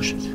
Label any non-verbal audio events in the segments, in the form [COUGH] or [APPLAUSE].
push it.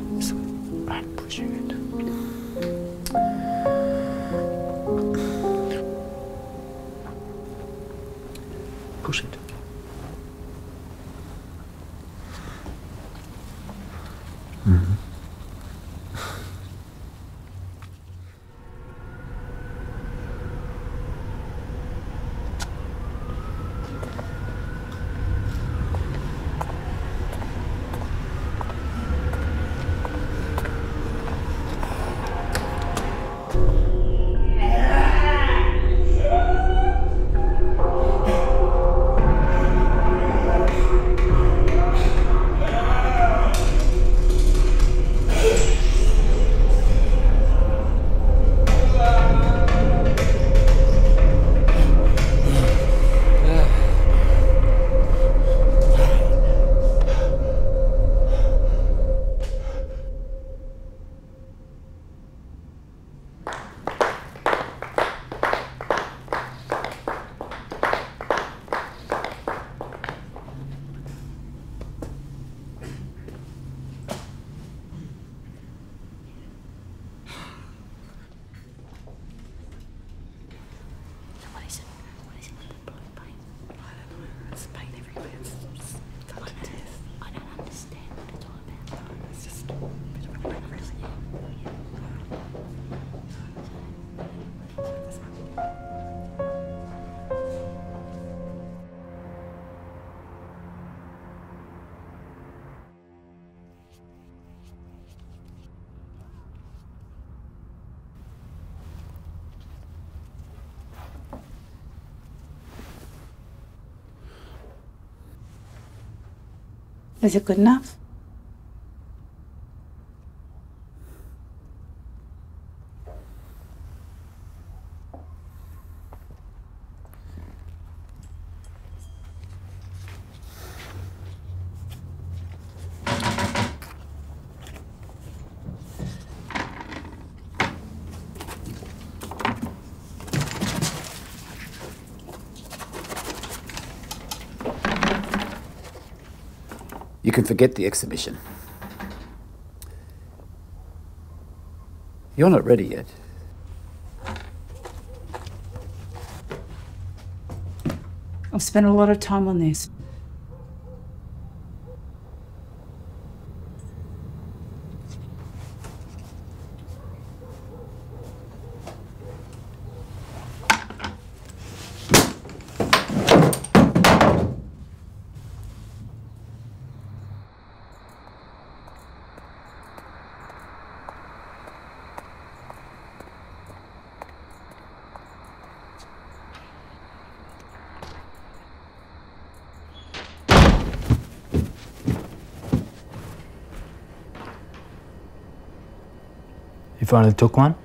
Is it good enough? You can forget the exhibition. You're not ready yet. I've spent a lot of time on this. You finally took one?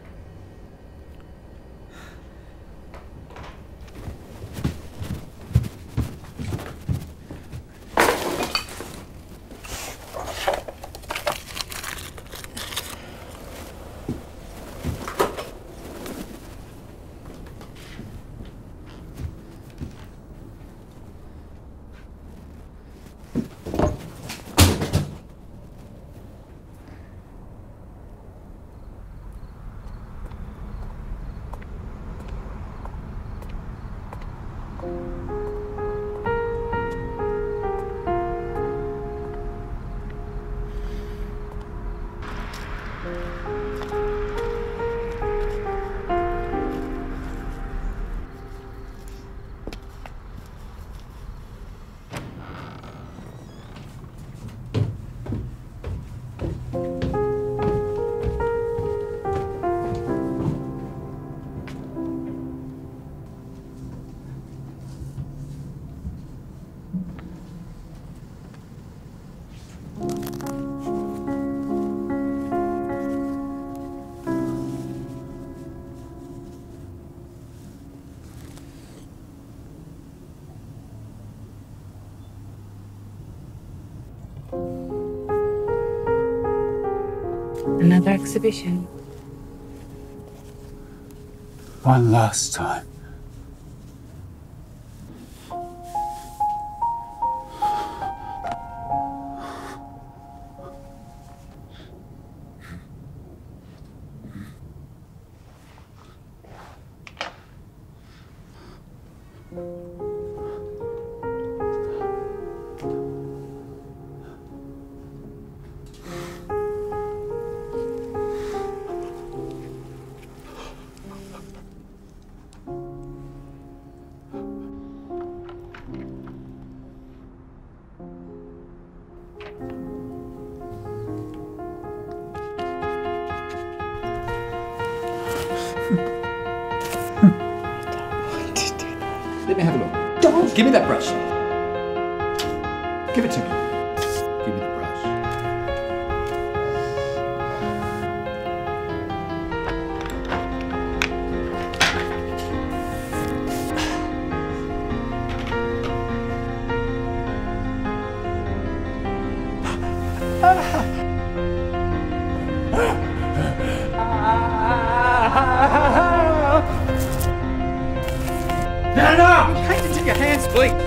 Another exhibition. One last time. Let me have a look. Don't! Give me that brush. Give it to me. Give me the brush. [LAUGHS] into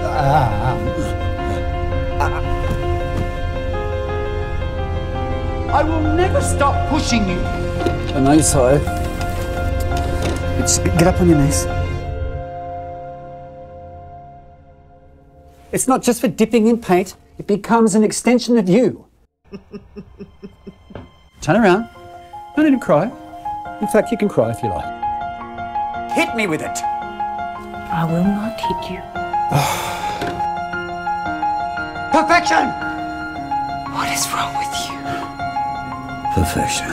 your hands. I will never stop pushing you. I know you're tired. Just get up on your knees. It's not just for dipping in paint, it becomes an extension of you. [LAUGHS] Turn around. No need to cry. In fact, you can cry if you like. Hit me with it. I will not hit you. [SIGHS] Perfection! What is wrong with you? Perfection.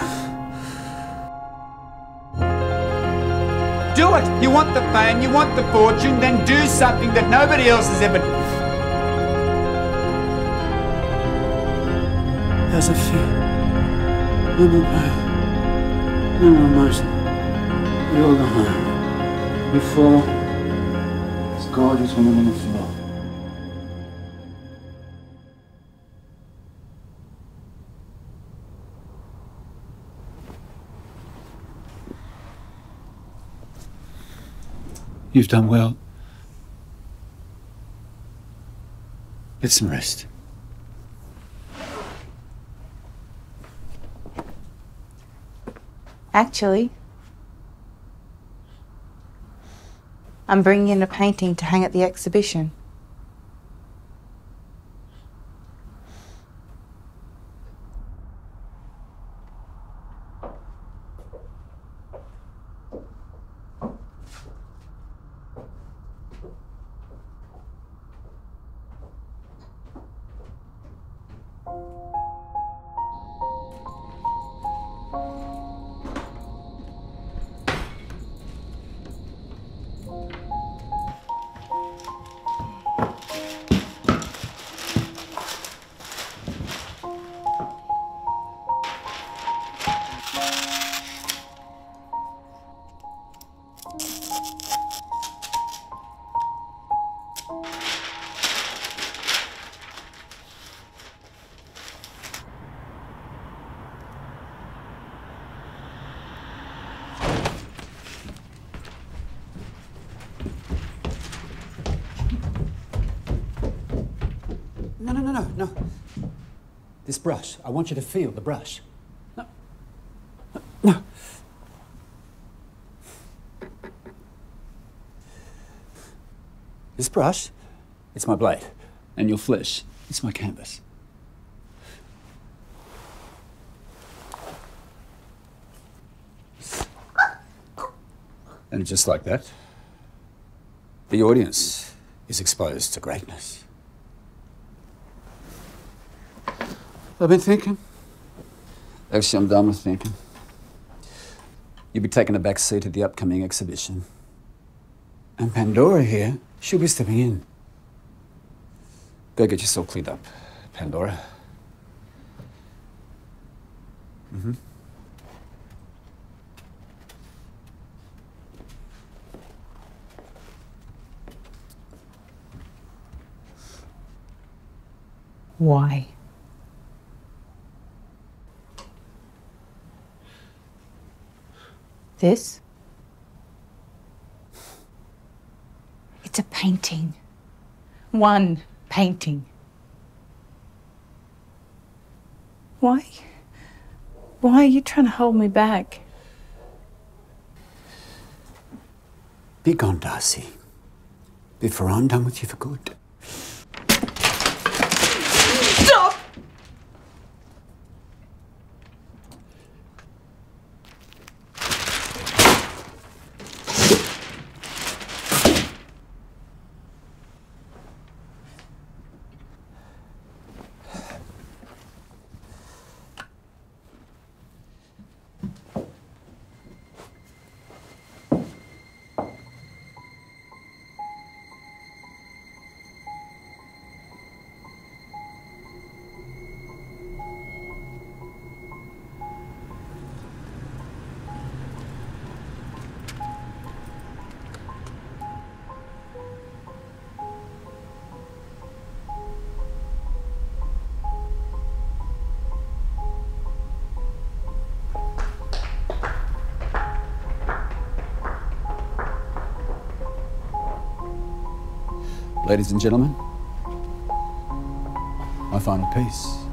Do it! You want the fame, you want the fortune, then do something that nobody else has ever. How's it feel? No more pain. No more emotion. We all go home. Before, this gorgeous woman on the floor. You've done well. Get some rest. Actually, I'm bringing in a painting to hang at the exhibition. This brush, I want you to feel the brush. No. No. This brush, it's my blade. And your flesh, it's my canvas. And just like that, the audience is exposed to greatness. I've been thinking. Actually, I'm done with thinking. You'll be taking a back seat at the upcoming exhibition. And Pandora here, she'll be stepping in. Go get yourself cleaned up, Pandora. Mm-hmm. Why? This? It's a painting. One painting. Why? Why are you trying to hold me back? Be gone, Darcy. Before I'm done with you for good. Ladies and gentlemen, my final piece.